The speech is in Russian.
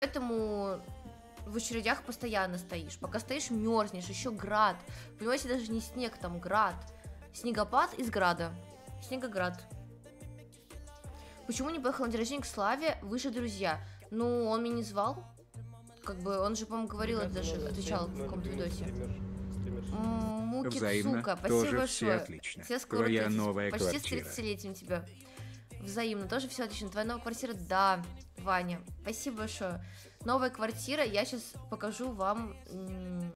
Поэтому в очередях постоянно стоишь. Пока стоишь, мерзнешь, еще град. Понимаете, даже не снег, там град. Снегопад из града. Снегоград. Почему не поехал на день рождения к Славе? Вы же друзья. Ну, он меня не звал. Как бы, он же, по-моему, говорил, это даже отвечал в каком-то видосе. Муки, сука, Тоже спасибо все большое. отлично. Все скоро Твоя 30, новая почти квартира. с 30-летием тебя. Взаимно, тоже все отлично. Твоя новая квартира, да, Ваня. Спасибо большое. Новая квартира, я сейчас покажу вам